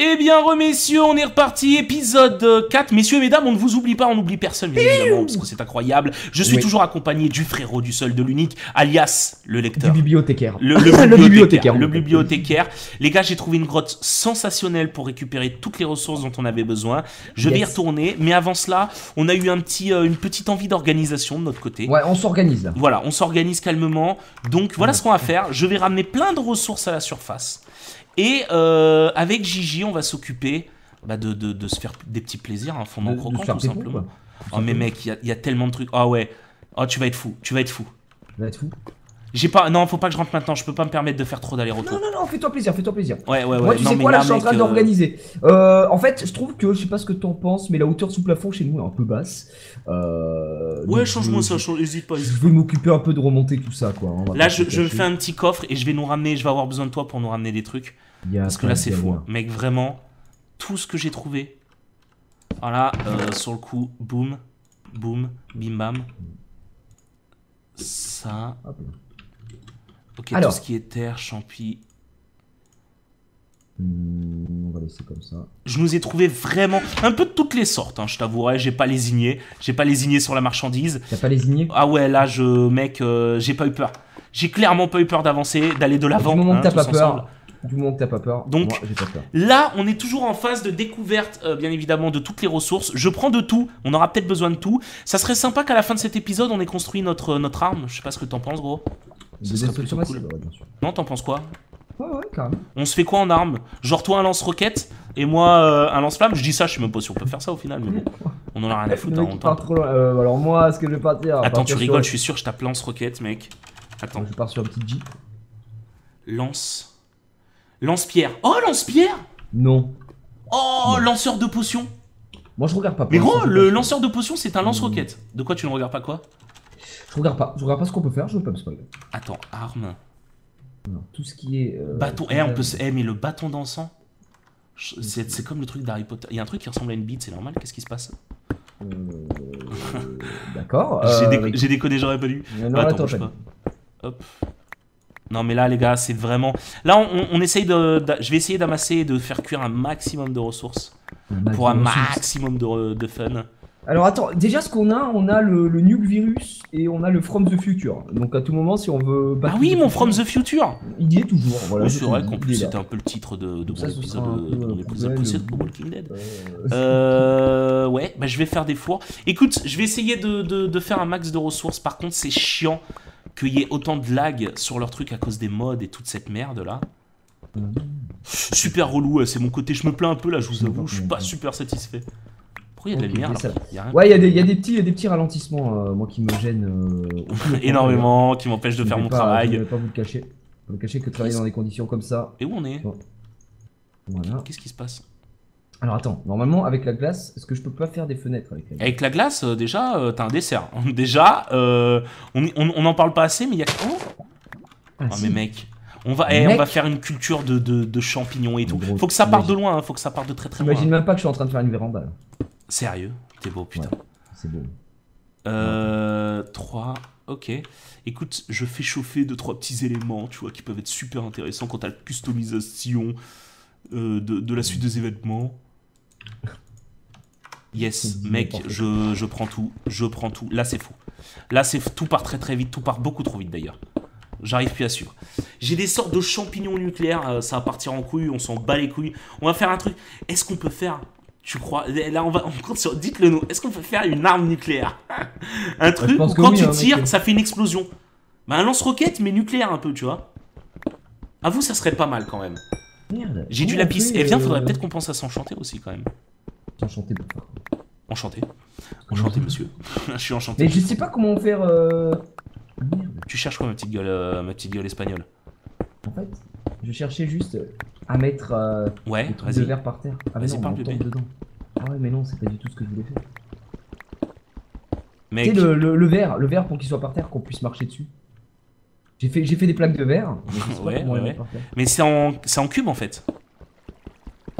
Eh bien, remessieurs, on est reparti, épisode 4. Messieurs et mesdames, on ne vous oublie pas, on n'oublie personne, bien évidemment, parce que c'est incroyable. Je suis Oui. toujours accompagné du frérot du seul de l'unique, alias le Du lecteur. bibliothécaire. Le, le Le bibliothécaire. bibliothécaire, Le bibliothécaire. Les gars, j'ai trouvé une grotte sensationnelle pour récupérer toutes les ressources dont on avait besoin. Je vais y retourner, mais avant cela, on a eu un petit, euh, une petite envie d'organisation de notre côté. Ouais, on s'organise là. Voilà, on s'organise calmement. Donc voilà ce qu'on va faire. Je vais ramener plein de ressources à la surface. Et euh, avec Gigi, on va s'occuper bah, de, de- de se faire des petits plaisirs, un fondant croquant tout simplement. Oh mais mec, il y a- il y, a tellement de trucs. Ah ouais. Oh tu vas être fou, tu vas être fou. Ça va être fou. J'ai pas, non, faut pas que je rentre maintenant. Je peux pas me permettre de faire trop Non, d'aller-retour. non, non, fais-toi plaisir, fais-toi plaisir. Ouais, ouais, ouais. Moi, tu non, sais quoi, là, je suis en train euh, d'organiser. Euh, en fait, je trouve que, je sais pas ce que t'en penses, mais la hauteur sous plafond chez nous est un peu basse. Euh, Ouais, change-moi ça, change- hésite pas. hésite Je vais m'occuper un peu de remonter tout ça, quoi. va Là, je, je fais un petit coffre et je vais nous ramener. Je vais avoir besoin de toi pour nous ramener des trucs. Parce que là, c'est fou. hein. Mec, vraiment, tout ce que j'ai trouvé. Voilà, euh, sur le coup, boum, boum, bim bam. Ça. Ok, Alors. tout ce qui est terre, champi. Hmm, on va laisser comme ça. Je nous ai trouvé vraiment un peu de toutes les sortes, hein, je t'avouerai. J'ai pas lésigné. J'ai pas lésigné sur la marchandise. T'as pas lésigné Ah ouais, là, je, mec, euh, j'ai pas eu peur. J'ai clairement pas eu peur d'avancer, d'aller de l'avant. Du moment hein, que t'as pas peur. Du moment que t'as pas peur. Donc- moi, j'ai pas peur. Là, on est toujours en phase de découverte, euh, bien évidemment, de toutes les ressources. Je prends de tout, on aura peut-être besoin de tout. Ça serait sympa qu'à la fin de cet épisode, on ait construit notre, notre arme. Je sais pas ce que t'en penses, gros. Ce serait plutôt massives, ouais, bien sûr. Non, t'en penses quoi? Ouais, ouais, carrément. On se fait quoi en arme? Genre toi un lance-roquette et moi euh, un lance-flamme? Je dis ça, je sais même pas si on peut faire ça au final, mais bon. On en a rien à foutre, hein, on trop. Euh, alors moi, est-ce que je vais partir? Attends, tu sur- rigoles, je suis sûr, je tape lance-roquette, mec. Attends, Je pars sur un petit jeep. lance. Lance-pierre. Oh, lance-pierre Non. Oh, Non. lanceur de potions Moi, je regarde pas. Mais gros, le lanceur de potions, c'est un lance-roquette. De quoi tu ne regardes pas quoi? Je regarde pas. Je regarde pas ce qu'on peut faire. Je veux pas me spoiler. Attends, arme. Tout ce qui est. euh, Bâton. Eh, on peut se. Eh, mais le bâton d'encens. Je- C'est comme le truc d'Harry Potter. Il y a un truc qui ressemble à une bite, c'est normal? Qu'est-ce qui se passe? Euh, D'accord. J'ai euh, J'ai déconné, j'aurais pas dû. Non, Bah, attends, bouge pas. Hop. Non, mais là, les gars, c'est vraiment. Là, on, on essaye de. Je vais essayer d'amasser et de faire cuire un maximum de ressources pour un maximum de, de fun. Alors attends, déjà ce qu'on a, on a le, le Nuke Virus et on a le From the Future. Donc à tout moment, si on veut. Ah oui, mon From the Future Il y est toujours. Voilà, Oui, je c'est vrai qu'en plus, c'était un peu le titre de, de mon épisode de mon la épisode poubelle, précédent ou- pour Walking Dead. Euh, Euh, ouais, bah, je vais faire des fours. Écoute, je vais essayer de, de- de faire un max de ressources. Par contre, c'est chiant qu'il y ait autant de lag sur leur truc à cause des mods et toute cette merde là. Super relou, ouais, c'est mon côté. Je me plains un peu là, je vous avoue, je suis pas super satisfait. Pourquoi il y a de la lumière y a rien. Ouais, il y, a des- il y a des petits, il y a des petits ralentissements, euh, moi qui me gênent euh, Énormément, qui m'empêche de faire mon pas- Je travail. vais pas vous le cacher. Vous le cacher que travailler dans des conditions comme ça. Et où on est Voilà. Qu'est-ce qui se passe? Alors attends, normalement avec la glace, est-ce que je peux pas faire des fenêtres avec la glace? Avec la glace, euh, déjà, euh, t'as un dessert. déjà, euh, on on- on n'en parle pas assez, mais il y a. Oh Ah, si. mais mec, on va, eh, on Mec. va faire une culture de, de- de champignons et tout. Gros, Faut que ça parte de loin, hein, faut que ça parte de très très loin. T'imagines même pas que je suis en train de faire une véranda là. Sérieux, t'es beau putain. Ouais. C'est beau. Euh, 3, ok. Écoute, je fais chauffer deux trois petits éléments, tu vois, qui peuvent être super intéressants quant à la customisation de, de la suite des événements. Yes, mec, je, je prends tout, je prends tout. Là, c'est fou. Là, c'est tout part très très vite, tout part beaucoup trop vite d'ailleurs. J'arrive plus à suivre. J'ai des sortes de champignons nucléaires, euh, ça va partir en couille, on s'en bat les couilles. On va faire un truc. Est-ce qu'on peut faire, tu crois Là, on va, on compte sur. Dites-le nous. Est-ce qu'on peut faire une arme nucléaire? Un truc où quand oui, tu hein, tires, ça fait une explosion. Bah, un lance-roquette, mais nucléaire un peu, tu vois. À vous, ça serait pas mal quand même. J'ai du lapis. fait, Eh bien, euh, faudrait peut-être qu'on pense à s'enchanter aussi quand même. Enchanté. Enchanté. Enchanté, monsieur. Je suis enchanté. Mais je sais pas comment faire. Euh... Merde. Tu cherches quoi, ma petite gueule, euh, ma petite gueule espagnole? En fait, je cherchais juste à mettre euh, Ouais, des verre par terre. Ah mais Vas-y, non, parle, on tombe dedans. Ah ouais, mais non, c'est pas du tout ce que je voulais faire. Tu sais, le, le, le verre, le verre pour qu'il soit par terre, qu'on puisse marcher dessus. J'ai fait, j'ai fait des plaques de verre, mais Ouais, ouais, mais en, c'est en cube en fait.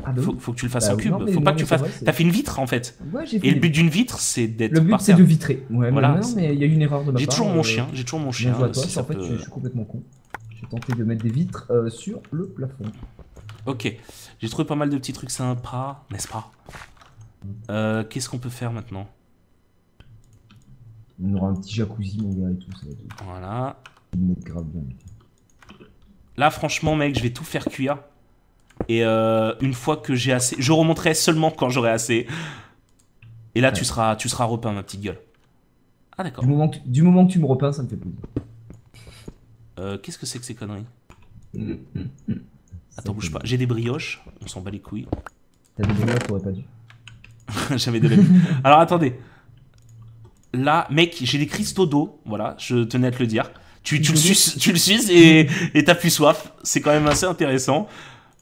Ah bah Faut, oui. faut que tu le fasses Bah en cube. non, faut pas non, que tu fasses. T'as fait une vitre en fait. Ouais, fait. Et le but d'une vitre, c'est d'être Le but c'est de vitrer. Ouais, Voilà, mais non, mais il y a une erreur de ma. J'ai toujours mon euh, chien. J'ai toujours mon chien. toi, si en ça fait, peut- je, suis complètement con. J'ai tenté de mettre des vitres euh, sur le plafond. Ok, j'ai trouvé pas mal de petits trucs sympas, n'est-ce pas? Euh, Qu'est-ce qu'on peut faire maintenant? On aura un petit jacuzzi, mon gars, et tout. Ça va être Voilà. Là, franchement, mec, je vais tout faire cuire. Et euh, une fois que j'ai assez, je remonterai seulement quand j'aurai assez. Et là, tu seras, tu seras repeint, ma petite gueule. Ah d'accord. Du moment, que, du moment que tu me repeins, ça me fait plaisir. Euh, Qu'est-ce que c'est que ces conneries? Ça Attends, bouge pas. J'ai des brioches. On s'en bat les couilles. T'as des brioches, t'aurais pas dû. J'avais de la. Alors attendez. Là, mec, j'ai des cristaux d'eau. Voilà, je tenais à te le dire. Tu, tu le suces, tu le suces et t'as plus soif. C'est quand même assez intéressant.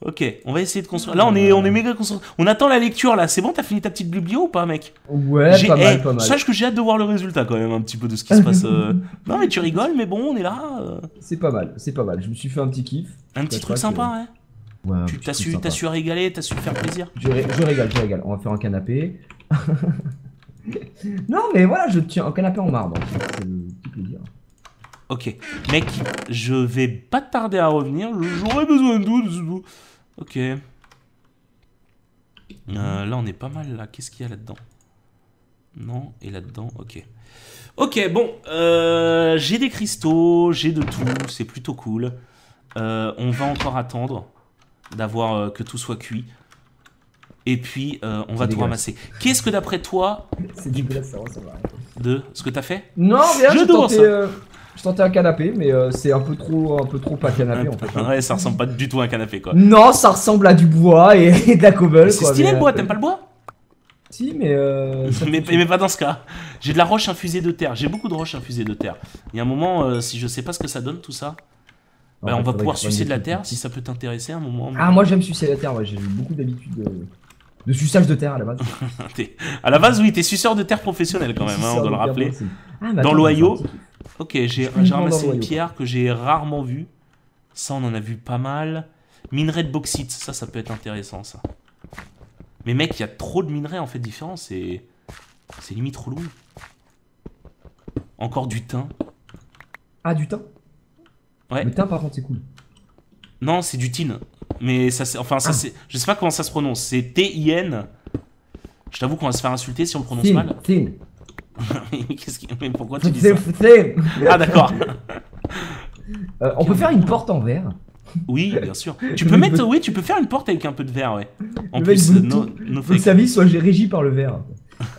Ok, on va essayer de construire. Là, on est, on est méga construit. On attend la lecture là. C'est bon, t'as fini ta petite biblio ou pas, mec Ouais, J'ai- pas mal, pas mal. Sache que j'ai hâte de voir le résultat quand même un petit peu de ce qui se passe. euh. Non, mais tu rigoles, mais bon, on est là. euh. C'est pas mal, c'est pas mal. Je me suis fait un petit kiff. Un petit truc sympa, que- ouais. Ouais, Tu t'as su, t'as su régaler, t'as su faire plaisir. Je, ré- je régale, je régale. On va faire un canapé. non, mais voilà, je tiens un canapé en marbre. C'est le petit plaisir. Ok, mec, je vais pas tarder à revenir. J'aurais besoin de tout. Ok. Euh, là, on est pas mal là. Qu'est-ce qu'il y a là-dedans? Non, et là-dedans, ok. Ok, bon, euh, j'ai des cristaux, j'ai de tout, c'est plutôt cool. Euh, on va encore attendre d'avoir que tout soit cuit. Et puis, on va tout ramasser. Qu'est-ce que d'après toi, C'est dégueulasse, ça, ça va. de ce que t'as fait? Non, bien, Je je je tentais un canapé, mais euh, c'est un peu trop, un peu trop pas canapé en fait. hein. Ouais, ça ressemble pas du tout à un canapé, quoi. Non, ça ressemble à du bois et, et de la cobble. C'est stylé le bois, euh, t'aimes pas le bois? Si, mais. Euh, mais, pas dans ce cas. J'ai de la roche infusée de terre. J'ai beaucoup de roches infusées de terre. Il y a un moment, euh, si je sais pas ce que ça donne tout ça, bah, En on fait, va pouvoir sucer de la terre si ça peut t'intéresser un moment. Ah, moi j'aime sucer la terre, ouais, j'ai eu beaucoup d'habitude de, de suçage de terre à la base. À la base, oui, t'es suceur de terre professionnel quand même, hein, on doit le rappeler. Ah, mais Dans l'Ohio. Ok, j'ai ramassé une pierre que j'ai rarement vue. Ça, on en a vu pas mal. Minerai de bauxite, ça, ça peut être intéressant, ça. Mais mec, il y a trop de minerais en fait différents, c'est. C'est limite relou. Encore du thym. Ah, du thym? Ouais. Le thym, par contre, c'est cool. Non, c'est du tin. Mais ça, c'est. Enfin, ça, Ah. c'est. Je sais pas comment ça se prononce. C'est T-I-N. Je t'avoue qu'on va se faire insulter si on le prononce mal. Mais qu'est-ce qui- mais pourquoi tu dis ça. Ah, d'accord. Euh, on peut faire une porte en verre. Oui, bien sûr. Tu peux mettre. Oui, tu peux faire une porte avec un peu de verre, ouais. En Le mec plus, veut no, no fake. sa vie soit régie par le verre.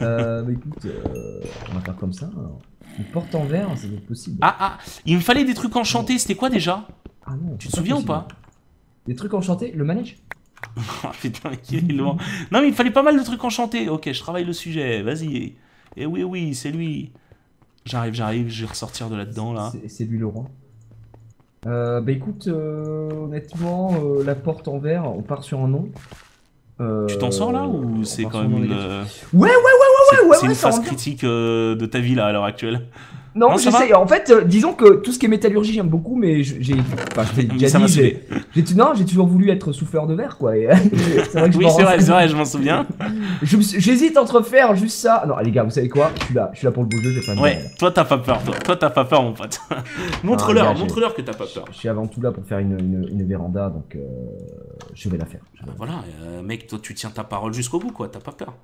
Euh, bah écoute, euh, on va faire comme ça. alors. Une porte en verre, c'est possible. Ah, ah, il me fallait des trucs enchantés. C'était quoi déjà Ah non, Tu te souviens ou pas Des trucs enchantés Le manège Oh, Putain, il est loin. Non, mais il me fallait pas mal de trucs enchantés. Ok, je travaille le sujet. Vas-y. Et oui, oui, c'est lui. J'arrive, j'arrive. Je vais ressortir de là-dedans, là. C'est- C'est lui le roi. Euh, bah écoute, euh, honnêtement, euh, la porte en verre, on part sur un nom. Euh, Tu t'en sors là ou c'est quand même une. Ouais, ouais, ouais, ouais, c'est une ouais, phase critique euh, de ta vie là à l'heure actuelle. Non, Non, ça j'essaye. En fait, euh, disons que tout ce qui est métallurgie, j'aime beaucoup, mais j'ai. Enfin, déjà dit, j'ai. Non, j'ai toujours voulu être souffleur de verre, quoi. et, c'est vrai que je Oui, c'est vrai, rends- c'est vrai, je m'en souviens. J'hésite entre faire juste ça. Non, les gars, vous savez quoi? Je suis là, je suis là pour le beau jeu, j'ai pas Ouais, toi t'as pas peur, toi. Toi t'as pas peur, mon pote. montre-leur, montre-leur que t'as pas peur. Je suis avant tout là pour faire une, une, une véranda, donc euh, je vais la faire. Je vais la faire. Voilà, euh, mec, toi tu tiens ta parole jusqu'au bout, quoi. T'as pas peur.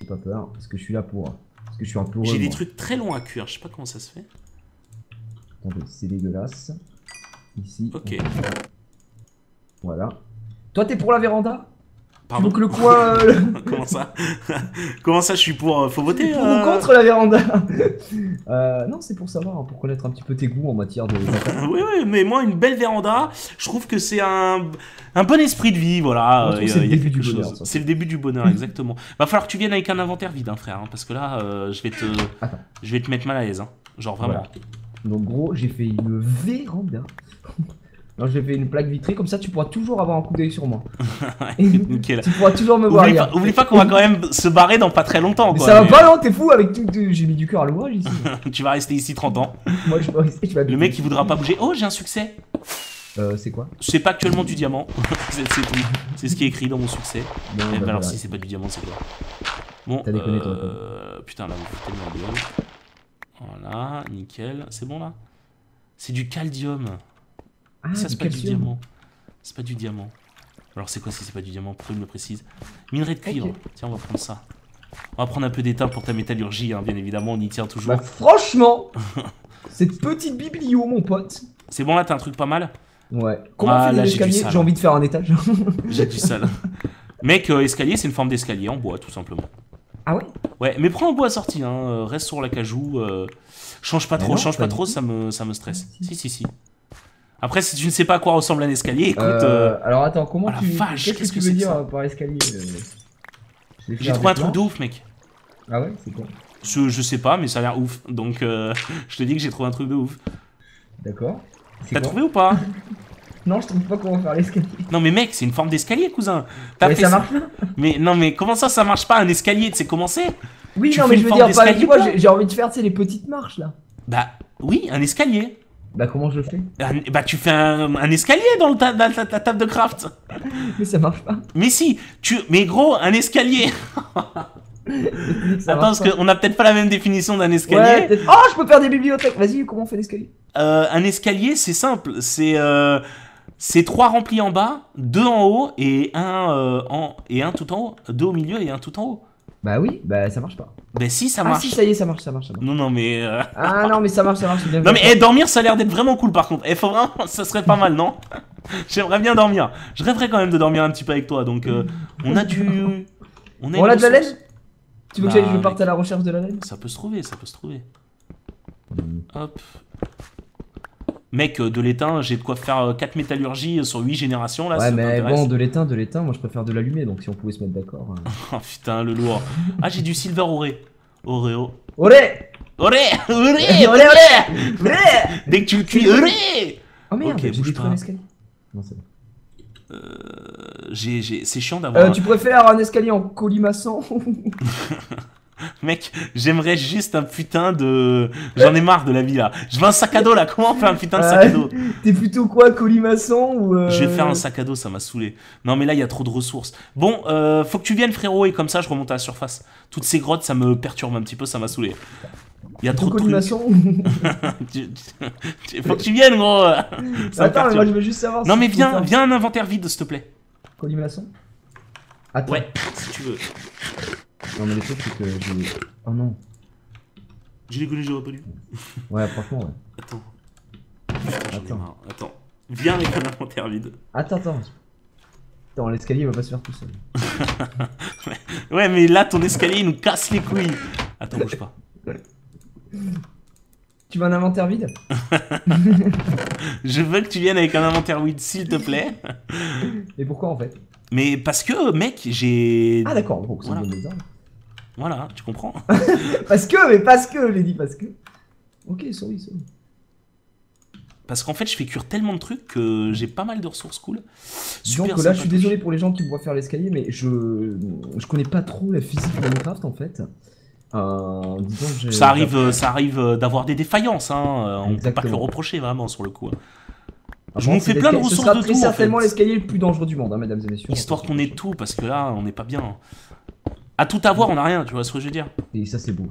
J'ai pas peur, parce que je suis là pour. Parce que je suis un peu. J'ai des trucs très longs à cuire, je sais pas comment ça se fait. Attendez, c'est dégueulasse. Ici. Ok. Voilà. Toi, t'es pour la véranda? Pardon. que le coin. euh, comment ça Comment ça, je suis pour. euh, Faut voter pour euh, ou contre la véranda Euh, Non, c'est pour savoir, hein, pour connaître un petit peu tes goûts en matière de. Oui, oui, mais moi, une belle véranda, je trouve que c'est un, un bon esprit de vie, voilà. C'est le début du bonheur. C'est le début du bonheur, exactement. Va falloir que tu viennes avec un inventaire vide, hein, frère, hein, parce que là, je vais te, Attends. je vais te mettre mal à l'aise, hein. genre vraiment. Donc, gros, j'ai fait une véranda. Non, j'ai fait une plaque vitrée, comme ça tu pourras toujours avoir un coup d'œil sur moi. Nickel. tu pourras toujours me voir Oublie pas, oublie pas qu'on va quand même se barrer dans pas très longtemps, Mais ça va pas, non, t'es fou avec tout. tout- J'ai mis du cœur à l'ouvrage ici. tu vas rester ici 30 ans. Moi, je vais rester, je vais Le mec, il voudra pas bouger. Oh, j'ai un succès. Euh, c'est quoi? C'est pas actuellement du diamant. c'est tout. C'est ce qui est écrit dans mon succès. Eh bah, ben alors si c'est pas du diamant, c'est quoi? Bon, T'as déconné, toi, euh... putain là vous foutez de ma gueule. Voilà, nickel. C'est bon là? C'est du caldium. Ah, ça c'est pas du diamant. C'est pas du diamant. Alors c'est quoi si c'est pas du diamant? Pourquoi il me précise Minerai de cuivre. Tiens, on va prendre ça. On va prendre un peu d'étain pour ta métallurgie, hein, bien évidemment, on y tient toujours. Bah franchement, cette petite biblio, mon pote. C'est bon là, t'as un truc pas mal? Ouais. Comment Ah, là, des j'ai envie de faire un étage. J'ai du sale. Mec, euh, escalier, c'est une forme d'escalier en bois, tout simplement. ah ouais? Ouais, mais prends un bois assorti, hein. euh, reste sur la cajou. euh, Change pas Mais trop, non, change pas trop, ça me, ça me stresse. Si, si, si. Après, si tu ne sais pas à quoi ressemble un escalier, écoute. Euh, euh, Alors attends, comment oh la tu. vache, Qu'est-ce que tu veux dire euh, par escalier J'ai trouvé un truc de ouf, mec. Ah ouais, c'est quoi? Je, je sais pas, mais ça a l'air ouf. Donc, euh, je te dis que j'ai trouvé un truc de ouf. D'accord. T'as trouvé ou pas? Non, je trouve pas comment faire l'escalier. Non, mais mec, c'est une forme d'escalier, cousin. Mais fait ça marche pas Mais non, mais comment ça, ça marche pas un escalier? Tu sais comment c'est? Oui, Tu non, mais je veux dire, pas, j'ai j'ai envie de faire, tu sais, les petites marches là. Bah, oui, un escalier. Bah, comment je le fais? Un- bah, tu fais un, un escalier dans le ta, dans ta- ta table de craft. Mais ça marche pas. Mais si, tu. Mais gros, un escalier. Attends, parce qu'on a peut-être pas la même définition d'un escalier. oh, je peux faire des bibliothèques. Vas-y, comment on fait l'escalier? Euh, un escalier, c'est simple. C'est. euh, c'est trois remplis en bas, deux en haut et un, euh, en, et un tout en haut. Deux au milieu et un tout en haut. Bah oui, bah ça marche pas. Ben si, ça ah marche. si, ça y est, ça marche, ça marche, ça marche. Non, non, mais. euh, Ah non, mais ça marche, ça marche, bien. Non, mais eh, dormir, ça a l'air d'être vraiment cool par contre. Eh, faut vraiment. Ça serait pas mal, non? J'aimerais bien dormir. Je rêverais quand même de dormir un petit peu avec toi. Donc, euh, on a du. On a, On a de la laine? Tu veux Bah, que j'aille- je parte à la recherche de la laine? Ça peut se trouver, ça peut se trouver. Hmm. Hop. Mec, euh, de l'étain, j'ai de quoi faire 4 métallurgies sur 8 générations là. Ouais, mais bon, de l'étain, de l'étain, moi je préfère de l'allumer, donc si on pouvait se mettre d'accord. euh. Oh putain, le lourd. Ah, j'ai du silver oré. Oreo. Oré Oré Olé, olé, olé Olé Dès que tu le cuis, oré Oh merde, Ok, j'ai détruit un escalier. Non, c'est bon. Euh, C'est chiant d'avoir. Euh, un- tu préfères un escalier en colimaçon Mec, j'aimerais juste un putain de. J'en ai marre de la vie là. Je veux un sac à dos là. Comment on fait un putain de sac à dos? T'es plutôt quoi, colimaçon ou euh... Je vais faire un sac à dos, ça m'a saoulé. Non, mais là, il y a trop de ressources. Bon, euh, faut que tu viennes, frérot, et comme ça, je remonte à la surface. Toutes ces grottes, ça me perturbe un petit peu, ça m'a saoulé. Il y a trop de trucs. faut que tu viennes, gros. Ça Attends, mais moi je veux juste savoir Non, mais viens, viens un inventaire vide, s'il te plaît. Colimaçon Attends. Ouais, si tu veux. Non, mais le truc, c'est que j'ai. Oh non. J'ai les connu, j'aurais pas lu. Ouais, franchement, ouais. Attends. Putain, Attends. marre. Attends. Viens avec un inventaire vide. Attends, attends. Attends, l'escalier va pas se faire tout seul. Ouais, mais là, ton escalier, il nous casse les couilles. Attends, bouge pas. Tu veux un inventaire vide? Je veux que tu viennes avec un inventaire vide, s'il te plaît. Et pourquoi en fait? Mais parce que, mec, j'ai. Ah d'accord, bon, c'est Voilà. bien des armes. Voilà, tu comprends Parce que, mais parce que, j'ai dit parce que. Ok, sorry, sorry. Parce qu'en fait, je fais cuire tellement de trucs que j'ai pas mal de ressources cool. Donc Super là, je suis désolé pour les gens qui me voient faire l'escalier, mais je je connais pas trop la physique de Minecraft en fait. Euh, disons que j'ai- Ça arrive, ça arrive euh, d'avoir des défaillances, hein. On peut pas que le reprocher vraiment sur le coup. hein. Ah, je bon, fais plein de ressources Ce sera de très tout, en certainement fait. l'escalier le plus dangereux du monde, hein, mesdames et messieurs. Histoire qu'on ait tout, parce que là, on n'est pas bien. À tout avoir, on n'a rien, tu vois ce que je veux dire Et ça, c'est beau.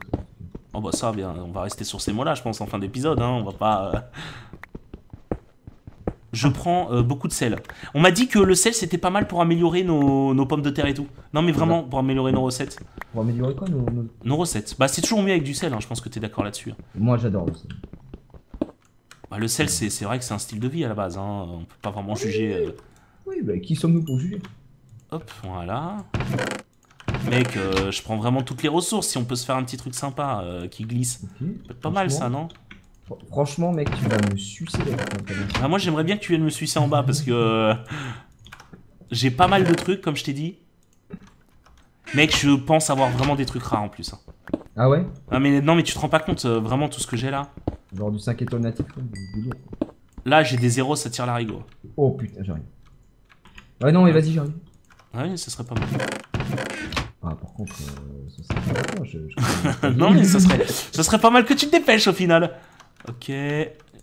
Oh bah ça, bien, on va rester sur ces mots-là, je pense, en fin d'épisode, hein. On va pas. euh. Je prends euh, beaucoup de sel. On m'a dit que le sel c'était pas mal pour améliorer nos, nos pommes de terre et tout. Non mais vraiment pour améliorer nos recettes. Pour améliorer quoi nos- nos- Nos recettes. Bah c'est toujours mieux avec du sel, hein, je pense que t'es d'accord là-dessus. Moi, j'adore aussi. Bah, le sel c'est c'est vrai que c'est un style de vie à la base, hein. on peut pas vraiment juger. euh. Oui, bah qui sommes-nous pour juger? Hop, voilà. Mec, euh, je prends vraiment toutes les ressources si on peut se faire un petit truc sympa euh, qui glisse. Être pas mal ça, non? Fr- Franchement, mec, tu vas me sucer même. Ah, Moi j'aimerais bien que tu viennes me sucer en bas parce que euh, j'ai pas mal de trucs comme je t'ai dit. Mec, je pense avoir vraiment des trucs rares en plus. hein. Ah ouais? Ah mais non mais tu te rends pas compte vraiment tout ce que j'ai là. Genre du 5 étoiles natif. Là j'ai des zéros, ça tire l'arigot. Oh putain, j'arrive. Ouais, non, mais vas-y, j'arrive. Ah oui, ça serait pas mal. Ah, par contre, euh, ça serait pas moi, je, je... non mais ça serait, ça serait pas mal que tu te dépêches au final. Ok.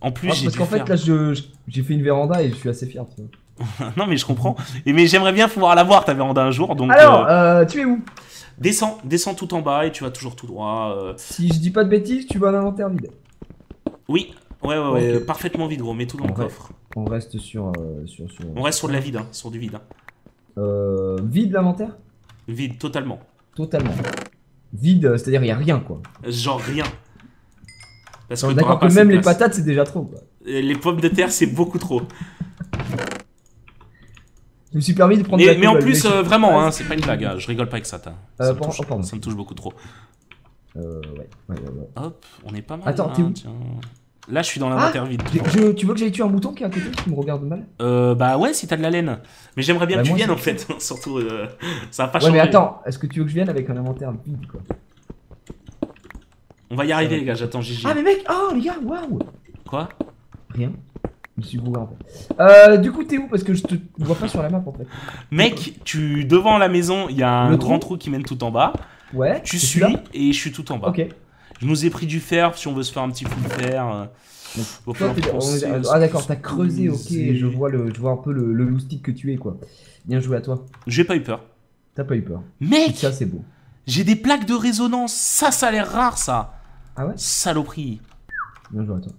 En plus Ah, j'ai parce qu'en fait, faire- là, j'ai fait une véranda et je suis assez fier, tu vois. non mais je comprends. Et mais j'aimerais bien pouvoir la voir ta véranda un jour. Donc Alors, euh, euh, tu es où? descends, descends tout en bas et tu vas toujours tout droit. euh. Si je dis pas de bêtises, tu vas un inventaire vide. Oui. Ouais ouais ouais, parfaitement vide gros. Mets tout dans le coffre. On reste sur, euh, sur, sur... On reste sur de la vide, hein, sur du vide. hein. Euh, vide l'inventaire? Vide, totalement. Totalement. Vide, c'est-à-dire il y a rien quoi. Genre rien. Parce que D'accord que même les place. patates c'est déjà trop quoi. Les pommes de terre, c'est beaucoup trop. Je me suis permis de prendre de Mais, la mais en plus, euh, vraiment, hein, c'est pas une blague. hein, Je rigole pas avec ça. Euh, Ça, me touche, oh, ça me touche beaucoup trop. Euh, ouais, ouais, ouais, ouais. Hop, on est pas mal. Attends, t'es où tiens. Là, je suis dans l'inventaire vide. Je- tu veux que j'aille tuer un mouton qui est à côté qui me regarde mal Euh, bah ouais, si t'as de la laine. Mais j'aimerais bien Bah, que tu viennes en fait. Surtout, euh, ça va pas Ouais changer. mais attends, est-ce que tu veux que je vienne avec un inventaire vide quoi On va y arriver, les gars. J'attends Gigi. Ah mais mec, oh les gars, waouh Quoi Rien. Je me suis gouré en fait. Euh, du coup t'es où? Parce que je te vois pas sur la map en fait. Mec, tu devant la maison, il y a un Le grand trou trou qui mène tout en bas. Ouais. Tu suis et je suis tout en bas. Ok. Je nous ai pris du fer si on veut se faire un petit full fer. euh, Toi, on à Ah d'accord, t'as creusé, ok, je vois, le, je vois un peu le, le loustic que tu es quoi. Bien joué à toi. J'ai pas eu peur. T'as pas eu peur. Mec, Ça c'est beau. j'ai des plaques de résonance. Ça, ça a l'air rare, ça. Ah ouais Saloperie. Bien joué à toi.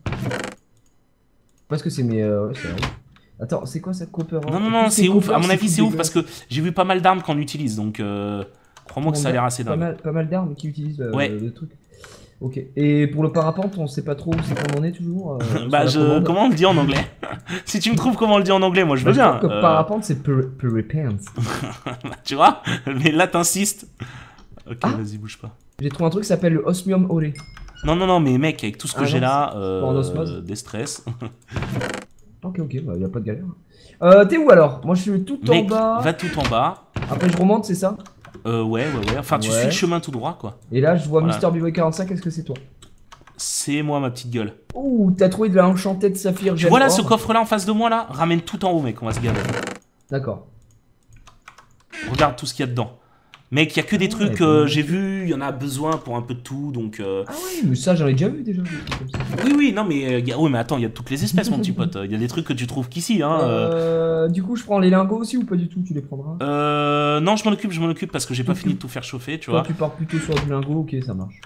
Parce que c'est mes... Euh. Attends, c'est quoi cette copper Non, non, non, c'est ouf. À mon avis, c'est ouf parce que j'ai vu pas mal d'armes qu'on utilise. Donc, euh, crois-moi que ça a l'air assez Pas dingue. mal, pas mal d'armes qui utilisent euh, Ouais. le truc. Ok. Et pour le parapente, on sait pas trop où c'est qu'on en est toujours euh, Bah, je... comment on le dit en anglais Si tu me trouves comment on le dit en anglais, moi je veux Bah, je bien. crois que Euh, parapente c'est parapente. tu vois Mais là, t'insistes. Ok, Ah. vas-y, bouge pas. J'ai trouvé un truc qui s'appelle le osmium ore. Non, non, non, mais mec, avec tout ce que Ah j'ai là, euh, des stress. Ok, ok, bah y a pas de galère. Euh, t'es où alors? Moi je suis tout en bas. va tout en bas. Après je remonte, c'est ça? Euh, ouais, ouais, ouais. Enfin, tu Ouais. suis le chemin tout droit, quoi. Et là je vois Voilà. Mister B-Boy 45, est-ce que c'est toi? C'est moi, ma petite gueule. Ouh, t'as trouvé de la enchantée de saphir. Tu vois là, ce coffre-là en face de moi, là Ramène tout en haut, mec, on va se gaver. D'accord. Regarde tout ce qu'il y a dedans. Mec, il y a que des Ah trucs j'ai vu, il y en a besoin pour un peu de tout, donc... euh, Ah ouais, mais ça j'en ai déjà vu déjà. Oui, oui, non, mais... euh, y a- Oui, mais attends, il y a toutes les espèces, mon petit pote. Il y a des trucs que tu trouves qu'ici, hein. euh. Euh, du coup, je prends les lingots aussi ou pas du tout Tu les prendras? Euh, non, je m'en occupe, je m'en occupe parce que j'ai pas fini de tout faire chauffer, tu Toi, vois. tu pars plutôt sur du lingot, ok, ça marche.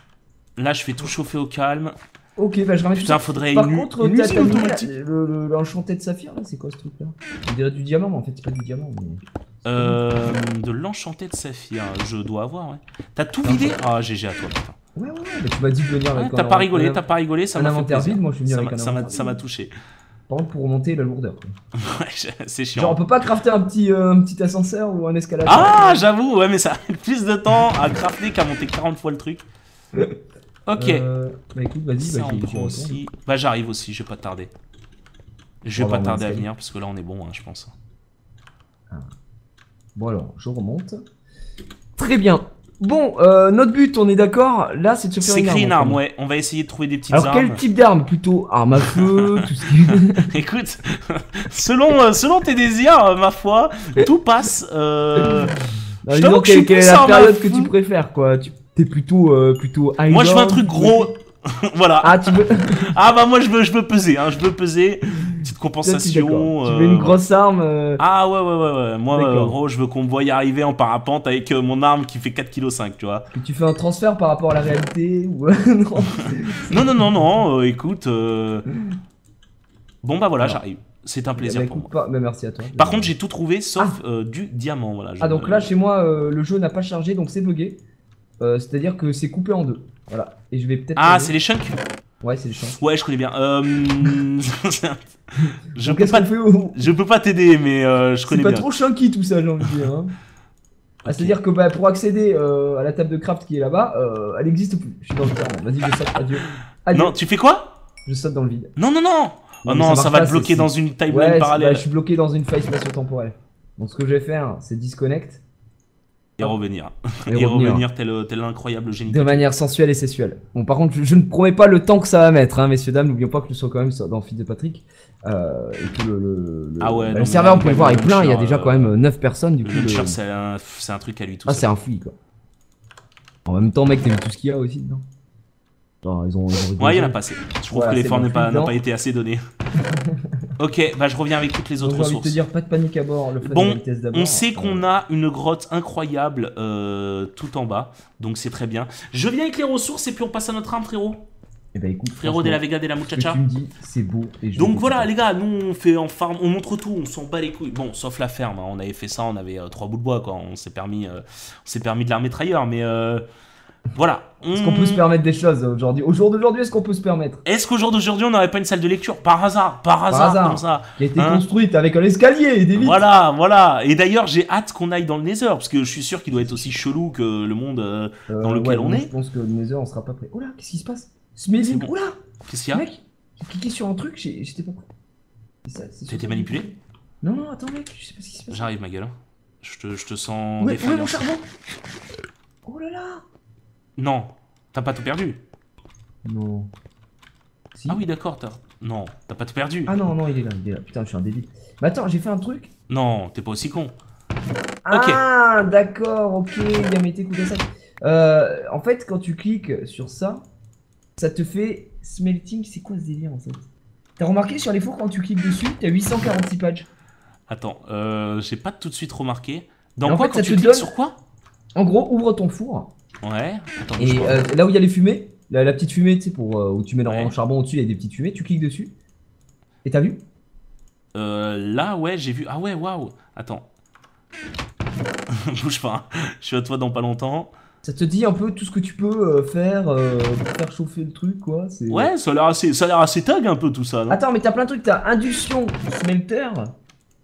Là, je fais tout chauffer au calme. Ok, bah je ramène Putain, faudrait Par une, contre, une t'as usine t'as automatique. l'enchanté de saphir là, c'est quoi ce truc là On dirait du diamant, mais en fait c'est pas du diamant. Mais... Euh, de l'enchanté de saphir, je dois avoir, ouais. T'as tout vidé? Ah, GG à toi, putain. Ouais, ouais, ouais, mais tu m'as dit de venir Ouais, avec t'as un- pas rigolé, t'as pas rigolé, ça m'a fait plaisir. vide, moi je suis venu Ça avec m'a- un ça touché. Par contre, pour remonter la lourdeur. quoi. Ouais, c'est chiant. Genre, on peut pas crafter un petit, euh, un petit ascenseur ou un escalator Ah, j'avoue, ouais, mais ça met plus de temps à crafter qu'à monter 40 fois le truc. Ok. Euh, bah écoute, vas-y, bah, aussi. Bah, j'arrive aussi, je vais pas tarder. Je vais va pas tarder à venir parce que là, on est bon, hein, je pense. Bon alors, je remonte. Très bien. Bon, euh, notre but, on est d'accord, là c'est de se faire C'est une arme. créer une arme, ouais. On va essayer de trouver des petites Alors armes. quel type d'arme? Plutôt Arme à feu, tout ce qui est... Écoute, selon, euh, selon tes désirs, ma foi, tout passe. euh, Non, Je que je suis quelle, quelle est plus la période que tu préfères quoi tu... T'es plutôt, euh, plutôt high Moi, je veux un truc gros. voilà. Ah, tu veux... Ah, bah, moi, je veux, je veux peser. Hein, je veux peser. Petite compensation. Tu euh, veux une grosse arme euh, Ah, ouais, ouais, ouais. ouais. Moi, euh, gros, je veux qu'on me voie y arriver en parapente avec euh, mon arme qui fait 4,5 kg, tu vois. que tu fais un transfert par rapport à la réalité ou... non. Non, non, non, non. euh, écoute. euh, Bon, bah, voilà, j'arrive. C'est un Bah, plaisir pour moi. écoute pas- bah, merci à toi. Par contre, j'ai tout trouvé sauf euh, du diamant. Voilà, je- Ah donc là chez moi euh, le jeu n'a pas chargé donc c'est bugué. Euh, C'est-à-dire que c'est coupé en deux. Voilà. Et je vais peut-être. Ah, c'est les chunks Ouais c'est les champs. Ouais, je connais bien. Euh, je, peux pas, je peux pas t'aider, mais euh, je C'est connais pas bien. trop chunky tout ça j'ai envie de dire. hein. Ah. C'est-à-dire que bah, pour accéder euh, à la table de craft qui est là-bas, euh, elle existe plus. Je suis dans le terrain. Vas-y je saute. Adieu. Adieu. Non, tu fais quoi? Je saute dans le vide. Non, non, non Oh non, ça, va pas, te bloquer c'est- dans une timeline Ouais, c'est- parallèle bah, je suis bloqué dans une faille spatio-temporelle. Donc ce que je vais faire c'est disconnect et revenir. et, Et, revenir. revenir tel, tel l'incroyable génie. De manière sensuelle et sexuelle. Bon, par contre, je, je ne promets pas le temps que ça va mettre, hein, messieurs, dames. N'oublions pas que nous sommes quand même dans Fils de Patrick. Euh, et que le, Ah ouais, bah, non, le serveur, vous pouvez le voir, est le plein. Il y a déjà quand euh, même 9 personnes. Du coup, Le c'est un, truc à lui tout Ah, c'est un fouille, quoi. En même temps, mec, t'as vu tout ce qu'il y a aussi dedans Non, ils ont, ils ont. Ouais, il y en a pas assez. Je trouve Voilà, que l'effort n'a pas, pas été assez donné. ok, bah je reviens avec toutes les Donc, autres j'ai envie de te ressources. dire, pas de panique à bord. Le Bon. On sait qu'on a une grotte incroyable euh, tout en bas, donc c'est très bien. Je viens avec les ressources et puis on passe à notre arme, frérot. Eh ben écoute, Frérot de la Vega de la ce que Muchacha. tu me dis, c'est beau. Et je Donc voilà, les gars, nous on fait en farm, on montre tout, on s'en bat les couilles. Bon, sauf la ferme, hein, on avait fait ça, on avait euh, trois bouts de bois, quoi. On s'est permis, euh, on s'est permis de la remettre ailleurs, mais euh, voilà. Est-ce qu'on peut se permettre des choses aujourd'hui? Au jour d'aujourd'hui, est-ce qu'on peut se permettre? Est-ce qu'au jour d'aujourd'hui, on n'aurait pas une salle de lecture? Par hasard, par hasard, hasard. comme ça. Qui a été Hein construite avec un escalier et des vitres. Voilà, voilà. Et d'ailleurs, j'ai hâte qu'on aille dans le Nether, parce que je suis sûr qu'il doit être aussi chelou que le monde. euh, Euh, dans lequel on est. Je pense que le Nether, on sera pas prêt. Oh là, qu'est-ce qui se C'est Smelling, bon. oh là Qu'est-ce qu'il y a? Mec, j'ai cliqué sur un truc, j'étais pas prêt. T'as été manipulé? Non, non, attends, mec, je sais pas ce qui se passe. J'arrive, ma gueule. hein. Je te, je te sens Ouais, mon charbon Oh là là Non, t'as pas tout perdu. Non. Si Ah oui, d'accord, t'as. Non, t'as pas tout perdu. Ah non, non, il est là, il est là. Putain, je suis un débile. Mais attends, j'ai fait un truc. Non, t'es pas aussi con. Ah, d'accord, ok, Yamete Kudasai. Euh, en fait, quand tu cliques sur ça, ça te fait smelting. C'est quoi ce délire en fait? T'as remarqué sur les fours quand tu cliques dessus, t'as 846 pages. Attends, euh, j'ai pas tout de suite remarqué. Dans Mais en quoi fait, quand ça tu te cliques donne- sur quoi? En gros, ouvre ton four Ouais. Attends, et euh, là où il y a les fumées, la, la petite fumée, tu sais, pour euh, où tu mets dans Ouais. le charbon au-dessus, il y a des petites fumées. Tu cliques dessus. Et t'as vu Euh, là, ouais, j'ai vu. Ah ouais, waouh. Attends. bouge pas. hein. Je suis à toi dans pas longtemps. Ça te dit un peu tout ce que tu peux euh, faire euh, pour faire chauffer le truc, quoi. Ouais, ça a l'air assez, ça a l'air assez tag un peu tout ça. Non? Attends, mais t'as plein de trucs. T'as induction smelter,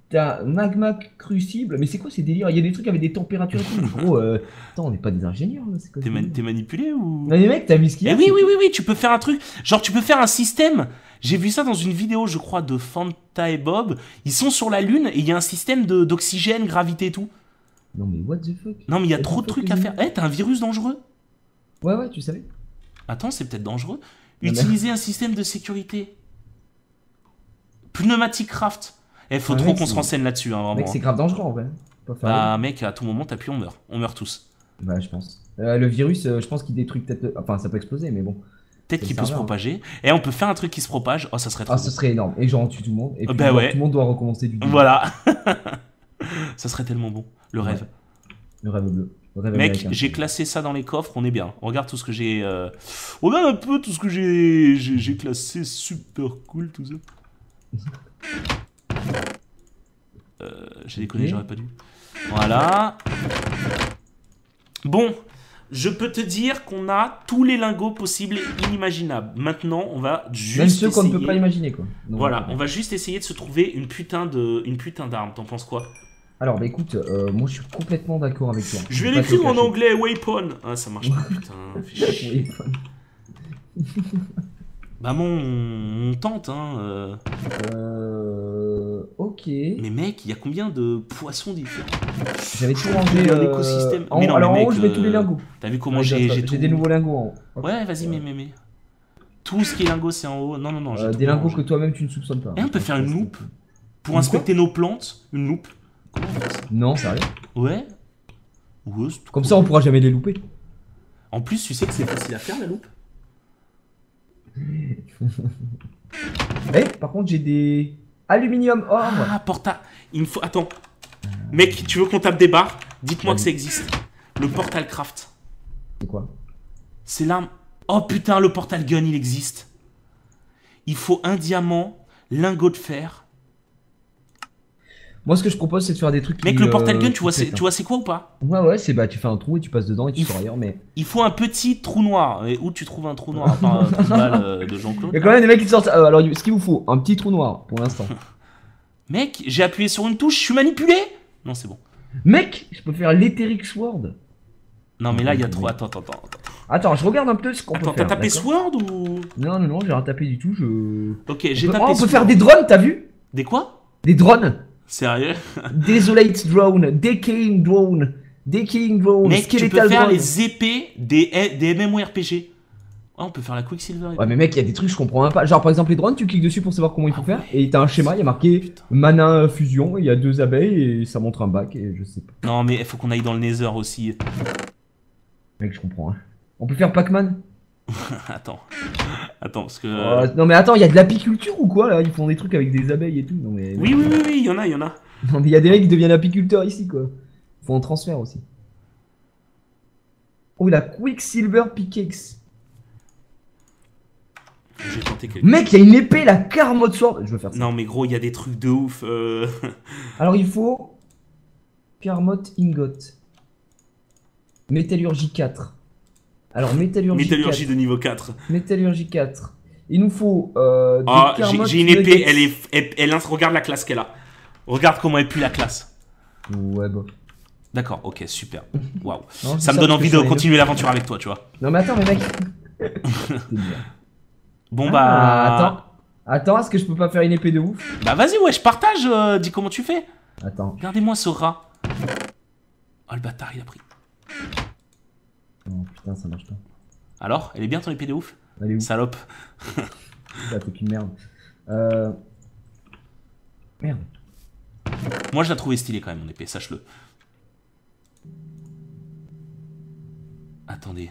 t'as magma crucible. Mais c'est quoi ces délires? Il y a des trucs avec des températures et tout. Gros, euh, attends, on n'est pas des ingénieurs, là. C'est quoi T'es manipulé ou? Non, mais mec, t'as vu ce qu'il y Eh a oui, c'est- oui, oui, oui, tu peux faire un truc. Genre, tu peux faire un système. J'ai vu ça dans une vidéo, je crois, de Fanta et Bob. Ils sont sur la Lune et il y a un système de- d'oxygène, gravité et tout. Non, mais what the fuck? Non, mais il y a trop de trucs à faire. Eh, t'as un virus dangereux Ouais, ouais, tu savais. Attends, c'est peut-être dangereux. Utiliser un système de sécurité. Pneumatic craft. Eh, faut Ah, trop qu'on se renseigne là-dessus, hein, Mec, vraiment. c'est grave dangereux en vrai. Bah, mec, à tout moment, t'appuies, on meurt. On meurt tous. Bah, je pense. Euh, le virus, euh, je pense qu'il détruit peut-être. Enfin, ça peut exploser, mais bon. Peut-être qu'il peut se hein. propager. Et on peut faire un truc qui se propage. Oh, ça serait trop Ah, ce serait énorme. Et genre, on tue tout le monde. Et puis, Bah ouais. tout le monde doit recommencer du début. Voilà. ça serait tellement bon. Le Ouais. rêve. Le rêve bleu. Le rêve Mec, j'ai classé ça dans les coffres, on est bien. Regarde tout ce que j'ai. euh, Regarde un peu tout ce que j'ai. J'ai j'ai classé, super cool tout ça. Euh, j'ai déconné, j'aurais pas dû. Voilà. Bon, je peux te dire qu'on a tous les lingots possibles et inimaginables. Maintenant, on va juste. Même ceux qu'on ne peut pas imaginer, quoi. Donc, Voilà, euh, on va juste essayer de se trouver une putain de, une putain d'arme. T'en penses quoi? Alors, bah écoute, euh, moi je suis complètement d'accord avec toi. Je vais l'écrire en anglais, weapon. Ah, ça marche pas, putain. fais chier. Oui. Bah bon, on, on tente, hein. euh. Euh, ok. Mais mec, il y a combien de poissons différents? J'avais tout a un euh, écosystème. en- Mais non, alors mais en haut, je mets tous les euh, lingots. T'as vu comment j'ai j'ai J'ai tout... des nouveaux lingots en haut. Ouais, vas-y, mais, mais, mais. Tout ce qui est lingot, c'est en haut. Non, non, non. Euh, tout des lingots que toi-même tu ne soupçonnes pas. Et on peut faire une loupe Pour inspecter nos plantes, une loupe. Comment on fait ça? Non, sérieux. Ouais. Ouais, tout Comme ça, on pourra jamais les louper. En plus, tu sais que c'est facile à faire, la loupe? Eh, par contre, j'ai des aluminium or. Ah, porta... Il me faut... Attends. Mec, tu veux qu'on tape des barres? Dites-moi que ça existe. Le Portal Craft. C'est quoi? C'est l'arme. Oh putain, le Portal Gun, il existe. Il faut un diamant, lingot de fer. Moi, ce que je propose, c'est de faire des trucs. Mec, qui, le Portal euh, Gun, tu vois, c'est, pètent, tu vois, c'est quoi ou pas? Hein. Ouais, ouais, c'est bah, tu fais un trou et tu passes dedans et tu Il sors ailleurs, mais. Il faut un petit trou noir. Et où tu trouves un trou noir? À part un trou de balle euh, de Jean-Claude Il y a quand même des mecs qui sortent. euh, alors, ce qu'il vous faut, un petit trou noir pour l'instant. Mec, j'ai appuyé sur une touche, je suis manipulé Non, c'est bon. Mec, je peux faire l'Etheric Sword. Non, mais là, il y a trop. Attends, attends, attends. Attends, Attends, je regarde un peu ce qu'on peut Attends, t'as faire. tapé Sword ou? Non, non, non, j'ai rien tapé du tout. Je. Ok, j'ai tapé oh, on peut faire des drones, t'as vu? Des quoi? Des drones. Sérieux? Desolate drone, decaying drone, decaying drone, Mec, tu peux skeletal faire drone. les épées des, des MMORPG. Ah, on peut faire la Quicksilver. Ouais, mais mec, il y a des trucs, je comprends même pas. Genre, par exemple, les drones, tu cliques dessus pour savoir comment il faut Ah faire. ouais. Et t'as un schéma, il y a marqué Putain. mana fusion, il y a deux abeilles et ça montre un bac et je sais pas. Non, mais il faut qu'on aille dans le Nether aussi. Mec, je comprends. hein. On peut faire Pac-Man? Attends. Attends, parce que. Euh, Non, mais attends, il y a de l'apiculture ou quoi là? Ils font des trucs avec des abeilles et tout. Non, mais. Oui, oui, oui, oui, il y en a, il y en a. Non, mais il y a des mecs qui deviennent apiculteurs ici quoi. Faut un transfert aussi. Oh, la Quicksilver Pickaxe. Mec, il y a une épée, la Carmode Sword. Je veux faire ça. Non, mais gros, il y a des trucs de ouf. euh. Alors il faut Carmot Ingot. Métallurgie 4. Alors métallurgie, Métallurgie 4. de niveau 4. Métallurgie 4. Il nous faut euh, Ah, j'ai- une épée, elle est. Elle, elle- regarde la classe qu'elle a. Regarde comment elle pue la classe. Ouais, bah. D'accord, ok, super. Waouh. Ça me donne envie de continuer l'aventure avec toi, tu vois. Non mais attends, mais mec. Bon Ah, bah. attends. Attends, est-ce que je peux pas faire une épée de ouf? Bah vas-y, ouais, je partage. euh, dis comment tu fais. Attends. Regardez-moi ce rat. Oh le bâtard, il a pris. Non, putain, ça marche pas. Alors, elle est bien ton épée de ouf? Elle est où Salope. Putain, t'es qu'une merde. Euh... Merde. Moi, je la trouvais stylée quand même, mon épée, sache-le. Attendez.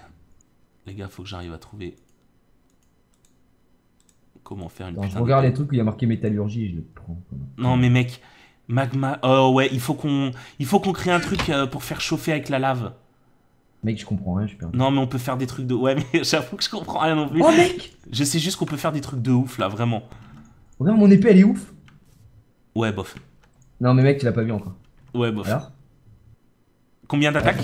Les gars, faut que j'arrive à trouver. Comment faire une Attends, je regarde les trucs où il y a marqué métallurgie et je le prends. Non, mais mec. Magma. Oh ouais, il faut qu'on il faut qu'on crée un truc euh, pour faire chauffer avec la lave. Mec, je comprends rien, je suis perdu. Non, mais on peut faire des trucs de. Ouais, mais j'avoue que je comprends rien non plus. Oh mec Je sais juste qu'on peut faire des trucs de ouf là, vraiment. Regarde, mon épée, elle est ouf. Ouais, bof. Non, mais mec, tu l'as pas vu encore. Ouais, bof. Alors? Combien d'attaques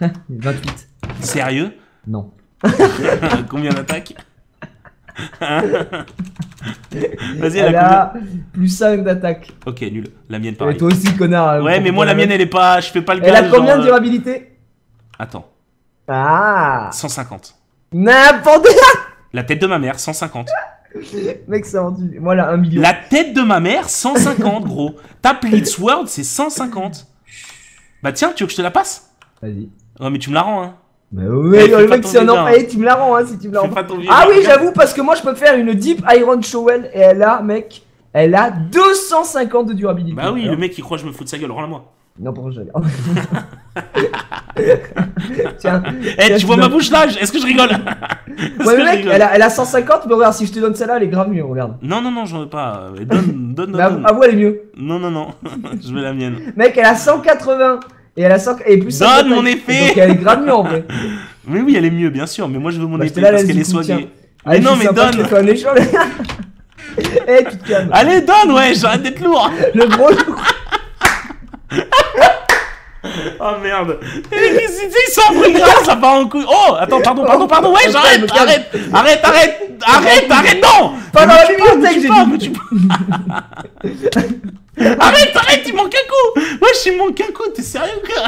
28. Sérieux? Non. Combien d'attaques? Hein Vas-y, Elle elle a a plus 5 d'attaque. Ok, nul. La mienne, Et pareil. toi aussi, connard. Ouais, mais moi, la mienne, elle est pas. Je fais pas le Elle a gars, combien genre, de euh, durabilité Attends, Ah 150. N'importe La tête de ma mère, 150. Mec, ça vendu. Moi, là, 1 million. La tête de ma mère, 150, gros. Tape Word, c'est 150. Bah tiens, tu veux que je te la passe? Vas-y. Ouais, mais tu me la rends, hein. Bah ouais, Eh, le pas mec, c'est un employé, tu me la rends, hein, si tu me la rends. pas ton Ah oui, j'avoue, parce que moi, je peux faire une Deep Iron Shovel et elle a, mec, elle a 250 de durabilité. Bah oui, Alors- le mec, il croit que je me fous de sa gueule, rends-la-moi. Non, pourquoi je Tiens. Eh, Tiens, tu vois ma bouche là? Est-ce que je rigole? Ouais, mais mec, elle a, elle a 150, mais regarde, si je te donne celle-là, elle est grave mieux, regarde. Non, non, non, j'en veux pas. Euh, Donne, donne, Mais donne. avoue, elle est mieux. Non, non, non. je veux la mienne. Mec, elle a 180. Et elle a 100 et plus Donne 50 mon. Donc elle est grave mieux en vrai. Mais oui, elle est mieux, bien sûr. Mais moi, je veux mon Bah, la parce laisse, qu'elle est soignée. Mais non, mais donne. Eh, tu te calmes. Allez, donne, ouais, j'arrête d'être lourd. Le gros. Oh merde. Qu'est-ce que c'est, ça part en couille. Oh, attends, pardon, pardon, pardon. Ouais, j'arrête, arrête, arrête, arrête, arrête, arrête, non. Pas dans la bibliothèque, j'ai dit. Arrête, arrête, il manque un coup. Wesh, il manque un coup, t'es sérieux, quoi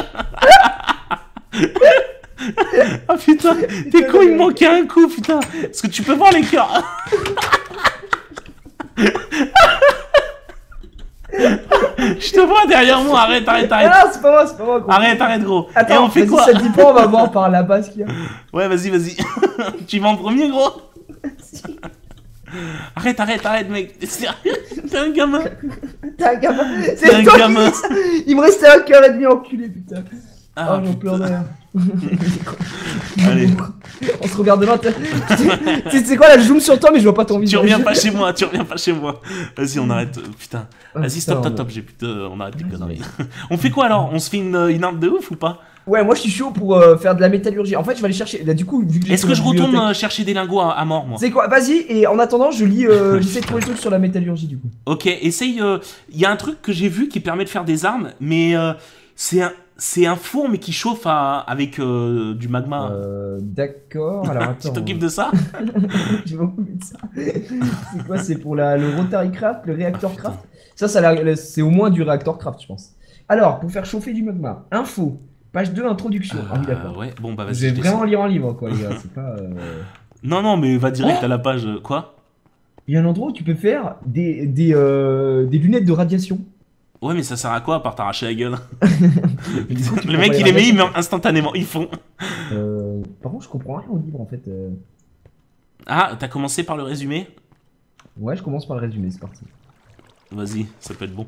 Ah putain, t'es con, il me manquait un coup, putain. Est-ce que tu peux voir les cœurs? Je te vois derrière moi, arrête, arrête, Ah arrête. non, c'est pas moi, c'est pas moi. gros. Arrête, arrête, gros. Et Attends, on fait quoi? ça dit pas, on va voir par là-bas ce qu'il y a. Ouais, vas-y, vas-y. tu vas en premier, gros? Arrête, arrête, arrête, mec. T'es un gamin T'es un gamin. T'es un gamin. Il me restait un cœur et demi enculé, putain. Ah, oh, j'en pleure de putain. rien. Allez. On se regarde demain. Tu sais- tu quoi, là, je zoome sur toi, mais je vois pas ton Tu visage. reviens pas chez moi, tu reviens pas chez moi. Vas-y, on arrête. euh, Putain. Ah, Vas-y, stop, stop, stop. On arrête les conneries. On fait quoi alors? On se fait une, une arme de ouf ou pas? Ouais, moi je suis chaud pour euh, faire de la métallurgie. En fait, je vais aller chercher. Là, du coup, vu que j'ai Est-ce que je retourne euh, chercher des lingots à, à mort, moi? C'est quoi? Vas-y, et en attendant, je lis. euh, J'essaie de trouver des trucs sur la métallurgie, du coup. Ok, essaye. Il y a un truc que j'ai vu qui permet de faire des armes, mais c'est un. C'est un four mais qui chauffe à- avec euh, du magma. Euh, D'accord, alors attends. tu t'occupes de ça J'ai beaucoup vu de ça. c'est quoi C'est pour la, le Rotary Craft, le Reactor Craft Ça, c'est au moins du Reactor Craft, je pense. Alors, pour faire chauffer du magma, info, page 2, introduction. ah oui, d'accord. ouais, bon bah je descends. vraiment lire un livre, quoi, les gars. Pas. euh, Non, non, mais va direct Oh à la page. Quoi Il y a un endroit où tu peux faire des, des, des lunettes de radiation. Ouais, mais ça sert à quoi à part t'arracher la gueule? Coup, Le mec, il est meurt instantanément. Ils font. Euh, par contre, je comprends rien au livre, en fait. euh. Ah, t'as commencé par le résumé? Ouais, je commence par le résumé, c'est parti. Vas-y, ça peut être bon.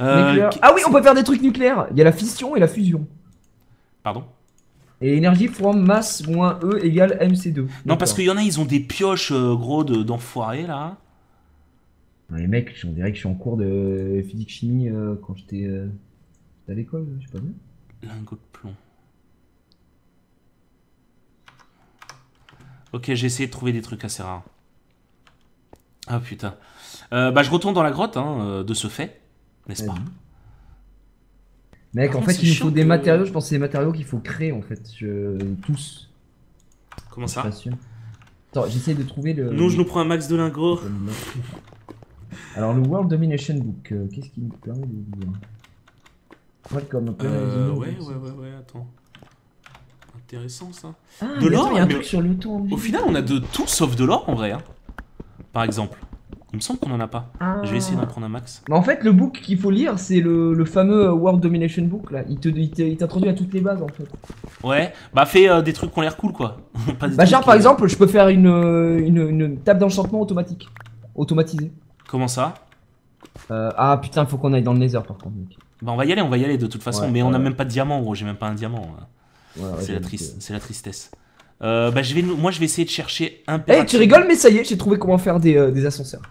Euh, Ah oui, on peut faire des trucs nucléaires. Il y a la fission et la fusion. Pardon? Et énergie fois masse moins E égale MC2. Non, parce qu'il y en a, ils ont des pioches euh, gros de- d'enfoirés là. Non, Les mecs, on dirait que je suis en cours de physique-chimie euh, quand j'étais euh, à l'école, je sais pas bien. Lingot de plomb. Ok, j'ai essayé de trouver des trucs assez rares. Ah putain. Euh, bah je retourne dans la grotte, hein, de ce fait, n'est-ce pas? Mec, Par en contre, fait, il nous faut des que- matériaux. Je pense que c'est des matériaux qu'il faut créer en fait. Je... Tous. Comment ça? Attends, j'essaie de trouver le. Nous, je nous prends un max de lingots. Alors, le World Domination Book, euh, qu'est-ce qui nous permet de lire Welcome. Euh, ouais, ouais, ouais, ouais, attends. Intéressant ça. Ah, De l'or, il y a un mais- truc sur le temps. Au final, on a de tout sauf de l'or en vrai. hein. Par exemple. Il me semble qu'on en a pas. Je vais essayer d'en prendre un max. Mais en fait, le book qu'il faut lire, c'est le, le fameux World Domination Book là. Il t'introduit à toutes les bases en fait. Ouais, bah fais euh, des trucs qui ont l'air cool quoi. Pas des Bah, genre par exemple, je peux faire une, une, une table d'enchantement automatique. Automatisée. Comment ça? Euh, ah putain, faut qu'on aille dans le Nether par contre. mec. Bah on va y aller, on va y aller de toute façon. Ouais, mais on a ouais. même pas de diamant, gros. J'ai même pas un diamant. Ouais, ouais, c'est la, donc, triste, euh. c'est la tristesse. Euh, bah je vais, moi je vais essayer de chercher un. Eh, tu rigoles, mais ça y est, j'ai trouvé comment faire des, euh, des ascenseurs.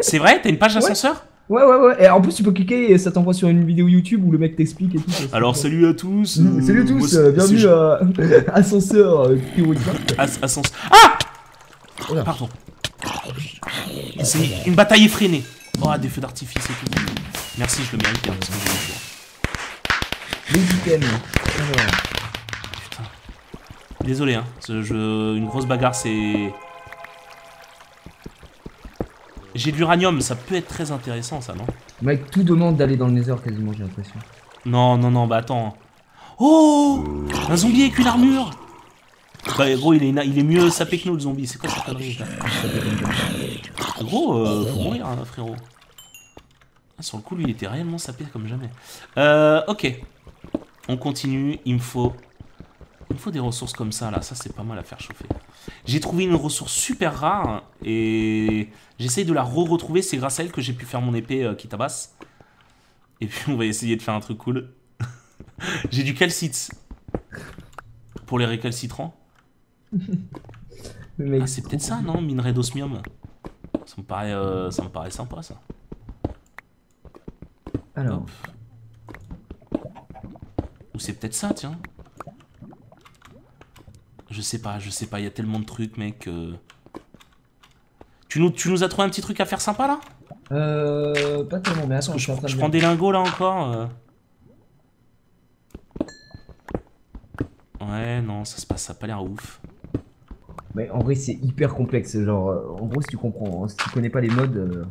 C'est vrai? T'as une page d'ascenseur? Ouais, ouais, ouais. Et en plus, tu peux cliquer et ça t'envoie sur une vidéo YouTube où le mec t'explique et tout. Alors cool. salut à tous. Mm, euh, Salut à tous, euh, bienvenue à Ascenseur euh, Théo Exact. As- Ascens- Ah Oh là. Pardon. C'est une bataille effrénée. Oh, des feux d'artifice et tout. Merci, je le mérite bien parce que j'ai eu. Alors, Putain. Désolé, hein. ce jeu- une grosse bagarre, c'est. J'ai de l'uranium, ça peut être très intéressant, ça, non? Mec, tout demande d'aller dans le Nether quasiment, j'ai l'impression. Non, non, non, bah attends. Oh Un zombie avec une armure Bah gros, il est, na- il est mieux sapé que nous, le zombie. C'est quoi cette connerie là Gros, euh, faut mourir, hein, frérot. Ah, sur le coup, lui, il était réellement sapé comme jamais. Euh, ok. On continue. Il me faut... Il me faut des ressources comme ça, là. Ça, c'est pas mal à faire chauffer. J'ai trouvé une ressource super rare. Et j'essaye de la re-retrouver. C'est grâce à elle que j'ai pu faire mon épée euh, qui tabasse. Et puis, on va essayer de faire un truc cool. j'ai du calcite. Pour les récalcitrants. Ah, c'est peut-être ça, non Minerai d'osmium. Ça me paraît, euh, ça me paraît sympa, ça. Alors, Hop. Ou c'est peut-être ça, tiens. Je sais pas, je sais pas, il y a tellement de trucs, mec. euh. Tu, nous, tu nous as trouvé un petit truc à faire sympa, là? Euh, pas tellement, mais attends, que je je, suis en train de je prends des lingots, là, encore. euh. Ouais, non, ça se passe, ça a pas l'air ouf. Mais en vrai, c'est hyper complexe. Genre, euh, en gros, si tu comprends, hein, si tu connais pas les modes, euh,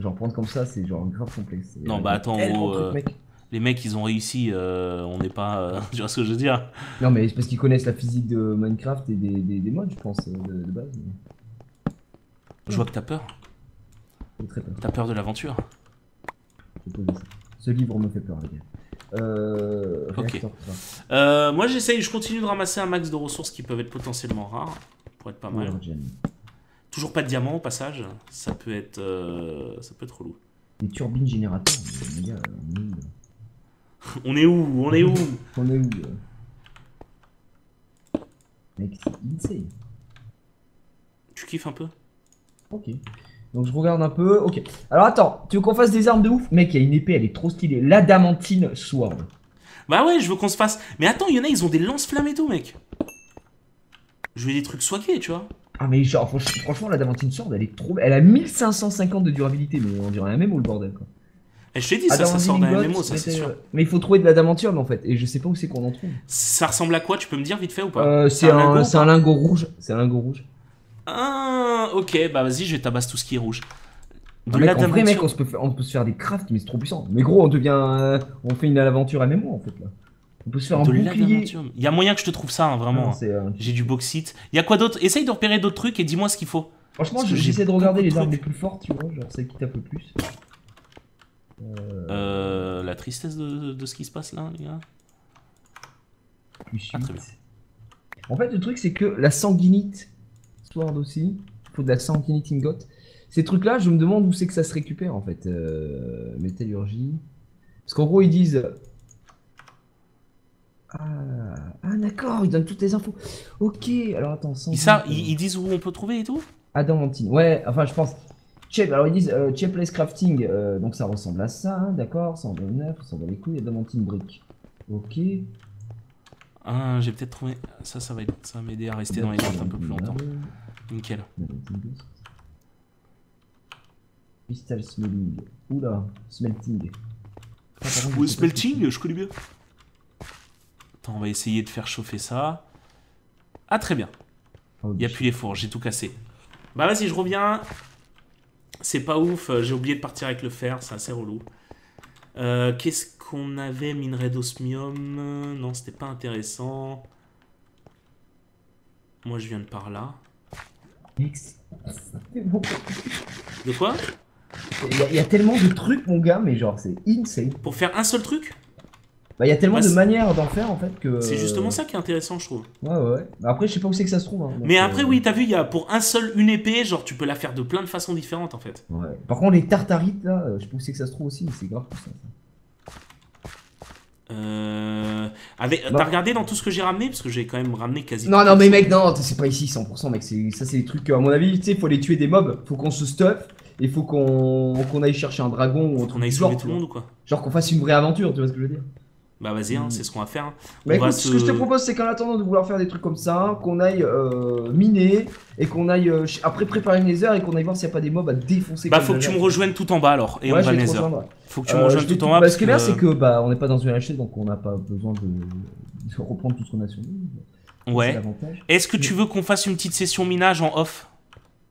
genre prendre comme ça, c'est genre grave complexe. Non, euh, bah, attends, gros, euh, mec. Les mecs, ils ont réussi, euh, on n'est pas... euh, tu vois ce que je veux dire? Non, mais c'est parce qu'ils connaissent la physique de Minecraft et des, des, des modes, je pense, de, de base. mais Je vois que t'as peur. j'ai très peur. T'as peur de l'aventure? Ce livre me fait peur, les gars. Euh. Ok. réacteur. Euh, moi j'essaye, je continue de ramasser un max de ressources qui peuvent être potentiellement rares, être pas mal. Toujours pas de diamant au passage, ça peut être, euh, ça peut être relou. Des turbines générateurs, les gars, on est où On est où? On est où? On est où euh? Mec, c'est insane. Tu kiffes un peu? Ok. Donc je regarde un peu. Ok. Alors attends, tu veux qu'on fasse des armes de ouf? Mec, il y a une épée, elle est trop stylée. L'adamantine sword. Bah ouais, je veux qu'on se fasse. Mais attends, il y en a, ils ont des lance-flammes et tout, mec. Je veux des trucs soignés, tu vois. Ah mais genre franch- franchement l'adamantine sword elle est trop elle a 1550 de durabilité mais on dirait un MMO le bordel quoi. Et je t'ai dit, ça, ça sort d'un MMO, ça c'est sûr. euh, Mais il faut trouver de l'adamantium en fait et je sais pas où c'est qu'on en trouve. Ça ressemble à quoi Tu peux me dire vite fait ou pas? Euh, c'est un un, lingot c'est un lingot rouge. C'est un lingot rouge. Ah, ok, bah vas-y, je tabasse tout ce qui est rouge. De mec, en vrai mec on, se peut faire, on peut se faire des crafts mais c'est trop puissant. Mais gros on devient euh, on fait une aventure MMO en fait là. On peut se faire un bouclier. Il y a moyen que je te trouve ça, hein, vraiment. Euh, J'ai du bauxite. Il y a quoi d'autre? Essaye de repérer d'autres trucs et dis-moi ce qu'il faut. Franchement j'essaie de regarder les armes les plus fortes tu vois genre celles qui tapent le plus. Euh, Euh, la tristesse de, de ce qui se passe là, les gars. plus Ah, très. En fait, le truc, c'est que la sanguinite, sword aussi, il faut de la sanguinite ingot. Ces trucs-là, je me demande où c'est que ça se récupère en fait. Métallurgie. Parce qu'en gros, ils disent. Ah, ah, d'accord, ils donnent toutes les infos. Ok, alors attends, Ils, euh, ils, ils disent où on peut trouver et tout? Adamantine. Ouais, enfin, je pense. Chep, alors ils disent euh, Chepless Crafting, euh, donc ça ressemble à ça, hein, d'accord, ça en donne 9, ça donne les couilles, Adamantine Brick. Ok. Ah, j'ai peut-être trouvé. Ça, ça va, être- ça va m'aider à rester dans les grottes un peu plus longtemps. Nickel. Crystal smelling. Oula, smelting. Ah, smelting, je connais bien. Attends, on va essayer de faire chauffer ça. Ah, très bien. Oh, Il n'y a plus les fours, j'ai tout cassé. Bah vas-y, je reviens. C'est pas ouf, euh, j'ai oublié de partir avec le fer, c'est assez relou. Euh, Qu'est-ce qu'on avait Minerai d'osmium? Non, c'était pas intéressant. Moi, je viens de par là. De quoi? Il y, a- il y a tellement de trucs, mon gars, mais genre, c'est insane. Pour faire un seul truc? Bah, il y a tellement Bah, de manières d'en faire en fait que. C'est justement ça qui est intéressant, je trouve. Ouais, ouais, ouais. Après, je sais pas où c'est que ça se trouve. hein, donc, Mais euh, après, oui, t'as vu, il y a pour un seul, une épée, genre, tu peux la faire de plein de façons différentes, en fait. Ouais. Par contre, les tartarites là, euh, je sais pas où c'est que ça se trouve aussi, mais c'est grave ça. Euh... Avec... Bah. T'as regardé dans tout ce que j'ai ramené? Parce que j'ai quand même ramené quasi... Non, non, mais mec, non, c'est pas ici 100%, mec. Ça, c'est des trucs, à mon avis, tu sais, faut aller tuer des mobs, faut qu'on se stuff, et faut qu'on aille chercher un dragon ou un On aille sauver tout le monde ou quoi? Genre qu'on fasse une vraie aventure, tu vois ce que je veux dire? Bah vas-y, hein, Mm. c'est ce qu'on va faire. hein. Bah va écoute, ce que je te se- propose, c'est qu'en attendant de vouloir faire des trucs comme ça, qu'on aille euh, miner, et qu'on aille euh, après préparer une nether, et qu'on aille voir s'il y a pas des mobs à défoncer. Bah faut que tu me rejoignes tout en bas alors, et Ouais, on va Nether. Faut que tu me Euh, rejoignes tout en bas. bah, ce qui est bien, parce c'est que bah on n'est pas dans une HT, donc on n'a pas besoin de, de reprendre tout ce qu'on a sur nous. Ouais. Est-ce que tu veux qu'on fasse une petite session minage en off?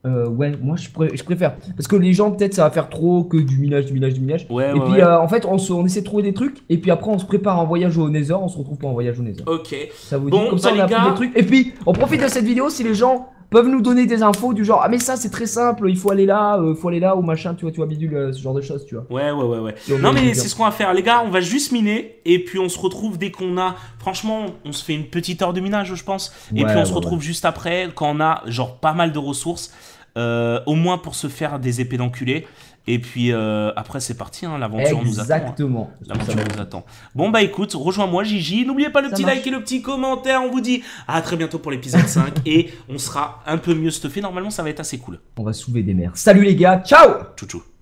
Euh, ouais, moi je, pré- je préfère. Parce que les gens, peut-être, ça va faire trop que du minage, du minage, du minage. Ouais, et ouais, puis ouais. euh, en fait, on, se- on essaie de trouver des trucs, et puis après, on se prépare un voyage au Nether, on se retrouve pour un voyage au Nether. Ok. Ça vous Bon, dit Comme ça, bah, on a gars- des trucs. Et puis, on profite de cette vidéo si les gens peuvent nous donner des infos du genre, ah, mais ça, c'est très simple, il faut aller là, euh, faut aller là, ou machin, tu vois, tu vois, bidule, euh, ce genre de choses, tu vois. Ouais, ouais, ouais, ouais. Non mais c'est ce qu'on va faire, les gars. On va juste miner et puis on se retrouve dès qu'on a. Franchement, on se fait une petite heure de minage, je pense. et Ouais, puis on se ouais, retrouve juste après quand on a genre pas mal de ressources, au moins pour se faire des épées d'enculé. Et puis euh, après c'est parti, hein, l'aventure nous attend. hein. Exactement. L'aventure nous attend. Bon bah écoute, rejoins-moi Gigi. N'oubliez pas le Ça petit marche. like et le petit commentaire. On vous dit à très bientôt pour l'épisode 5 et on sera un peu mieux stuffé. Normalement ça va être assez cool. On va soulever des mers. Salut les gars, ciao Tchou tchou.